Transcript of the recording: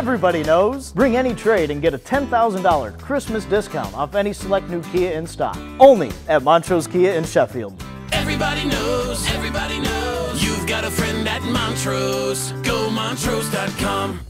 everybody knows. Bring any trade and get a $10,000 Christmas discount off any select new Kia in stock. Only at Montrose Kia in Sheffield. Everybody knows, everybody knows. You've got a friend at Montrose. Go Montrose.com.